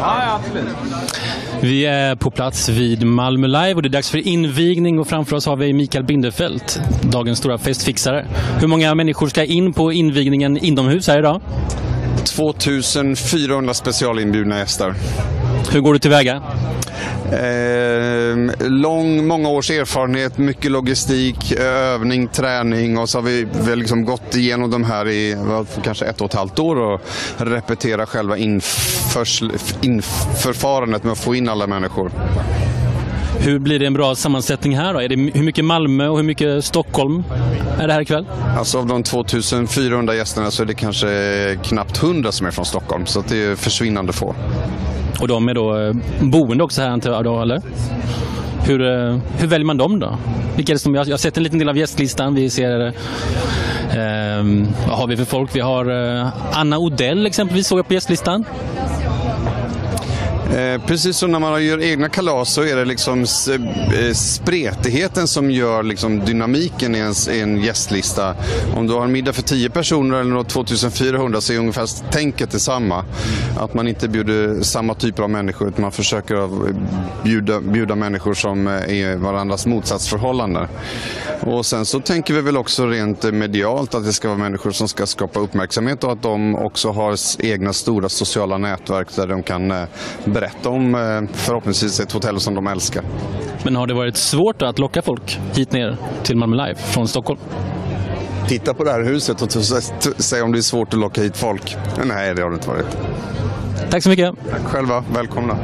Ja, absolut. Vi är på plats vid Malmö Live och det är dags för invigning och framför oss har vi Mikael Bindefeld, dagens stora festfixare. Hur många människor ska in på invigningen inomhus här idag? 2400 specialinbjudna gäster. Hur går du tillväga? Eh, lång, många års erfarenhet, mycket logistik, övning, träning och så har vi väl liksom gått igenom de här i kanske ett och ett halvt år och repetera själva införsel, införfarandet med att få in alla människor. Hur blir det en bra sammansättning här då? Är det, hur mycket Malmö och hur mycket Stockholm är det här ikväll? Alltså av de 2400 gästerna så är det kanske knappt 100 som är från Stockholm, så det är försvinnande få. Och de är då eh, boende också här antar jag då, eller? Hur, eh, hur väljer man dem då? Vilka är det som, jag, jag har sett en liten del av gästlistan. Vi ser, eh, vad har vi för folk? Vi har eh, Anna Odell exempelvis såg jag på gästlistan. Eh, precis som när man gör egna kalas så är det liksom eh, spretigheten som gör liksom dynamiken i en, i en gästlista. Om du har en middag för 10 personer eller 2400 så är ungefär tänket detsamma. Att man inte bjuder samma typer av människor utan man försöker bjuda, bjuda människor som eh, är varandras motsatsförhållanden. Och sen så tänker vi väl också rent eh, medialt att det ska vara människor som ska skapa uppmärksamhet och att de också har egna stora sociala nätverk där de kan berätta berätta om eh, förhoppningsvis ett hotell som de älskar. Men har det varit svårt att locka folk hit ner till Malmö Live från Stockholm? Titta på det här huset och säga om det är svårt att locka hit folk. Nej, det har det inte varit. Tack så mycket. Tack själva. Välkomna.